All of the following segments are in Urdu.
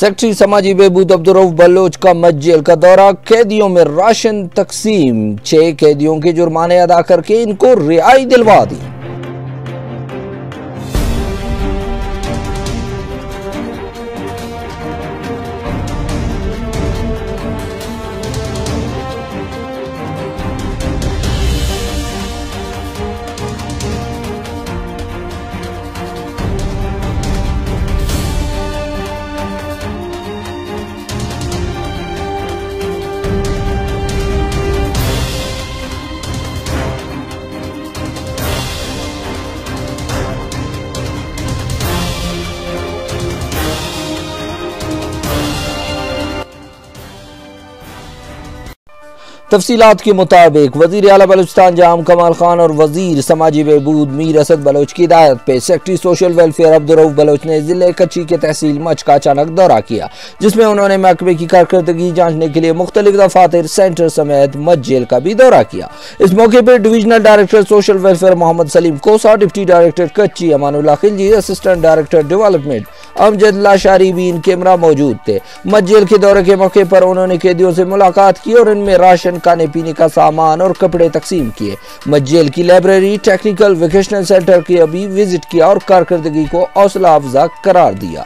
سیکٹری سماجی بہبود عبدالروف بلوچ کا مجیل کا دورہ، قیدیوں میں راشن تقسیم، چھ قیدیوں کے جرمانے ادا کر کے ان کو رعائی دلوا دی۔ تفصیلات کے مطابق وزیر اعلیٰ بلوچستان جام کمال خان اور وزیر سماجی بہبود میر اسد بلوچ کی ہدایت پہ secretary social welfare Abdul Rauf Baloch نے ضلع کچی کے تحصیل مچ کا اچانک دورہ کیا، جس میں انہوں نے محکمے کی کارکردگی جانچنے کے لیے مختلف دفاتر سینٹر سمیت مچ جیل کا بھی دورہ کیا۔ اس موقع پر divisional director social welfare Muhammad Saleem Kosa, deputy director Kachhi Aman Ullah Khilji, assistant director development Amjad Lashari بھی ان کیمرہ موجود تھے۔ مچ جیل کے دورے کے موقع پر انہوں نے قیدیوں سے ملاقات کی اور ان میں راشن کھانے پینے کا سامان اور کپڑے تقسیم کیے۔ مجیل کی لائبریری ٹیکنیکل ویکیشنل سینٹر کی ابھی وزٹ کیا اور کارکردگی کو حوصلہ افزا قرار دیا۔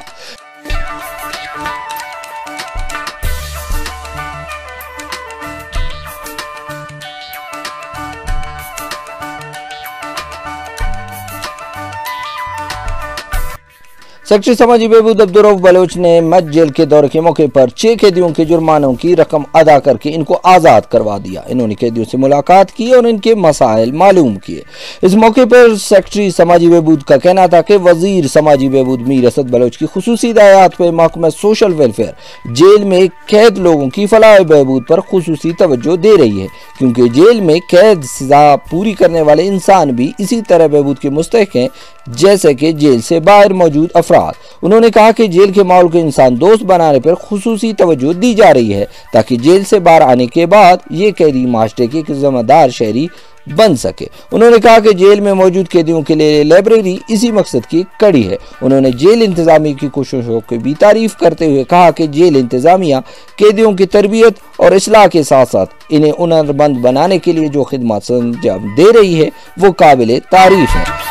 سیکٹری سماجی بہبود عبدالروف بلوچ نے مچ جیل کے دور کے موقع پر چھ قیدیوں کے جرمانوں کی رقم ادا کر کے ان کو آزاد کروا دیا۔ انہوں نے قیدیوں سے ملاقات کی اور ان کے مسائل معلوم کیے۔ اس موقع پر سیکٹری سماجی بہبود کا کہنا تھا کہ وزیر سماجی بہبود میر اسد بلوچ کی خصوصی ہدایات پہ محکمہ سوشل ویلفیئر جیل میں قید لوگوں کی فلاح بہبود پر خصوصی توجہ دے رہی ہے۔ کیونکہ جیل میں قید سزا پوری کرنے والے انسان بھی اسی طرح بہبود کے مستحق ہیں جیسے کہ جیل سے باہر موجود افراد۔ انہوں نے کہا کہ جیل کے ماحول کو انسان دوست بنانے پر خصوصی توجہ دی جا رہی ہے تاکہ جیل سے باہر آنے کے بعد یہ قیدی معاشرے کے ذمہ دار شہری بن سکے۔ انہوں نے کہا کہ جیل میں موجود قیدیوں کے لیے لائبریری اسی مقصد کی کڑی ہے۔ انہوں نے جیل انتظامی کی کوششوں کی بھی تعریف کرتے ہوئے کہا کہ جیل انتظامیہ قیدیوں کی تربیت اور اصلاح کے ساتھ ساتھ انہیں انر بند بنانے کے لیے جو خدمات انجام دے رہی ہے وہ قابل تعریف ہے۔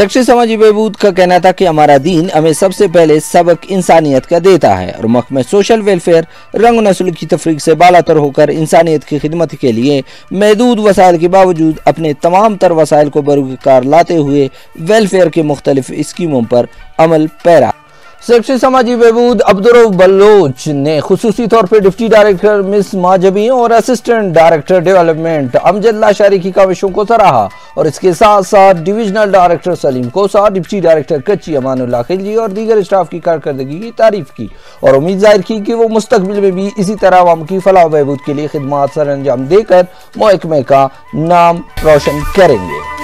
سیکٹری سماجی بہبود کا کہنا تھا کہ ہمارا دین ہمیں سب سے پہلے سبق انسانیت کا دیتا ہے اور محکمہ سوشل ویلفیئر، رنگ و نسل کی تفریق سے بالا تر ہو کر انسانیت کی خدمت کے لیے محدود وسائل کے باوجود اپنے تمام تر وسائل کو بروکار لاتے ہوئے ویلفیئر کے مختلف اسکیموں پر عمل پیرا۔ سیکٹری سماجی بہبود عبدالروف بلوچ نے خصوصی طور پر ڈپٹی ڈائریکٹر مس ماجبی اور assistant director development Amjad Ullah Shahri کی کاوشوں کو سراہا اور اس کے ساتھ ساتھ ڈویژنل ڈائریکٹر سلیم کوسا، ڈپٹی ڈائریکٹر کچی امان اللہ خلجی اور دیگر اسٹاف کی کارکردگی کی تعریف کی اور امید ظاہر کی کہ وہ مستقبل میں بھی اسی طرح عوام کی فلاح و بہبود کے لیے خدمات سر انجام دے کر محکمے کا نام روشن کریں گے۔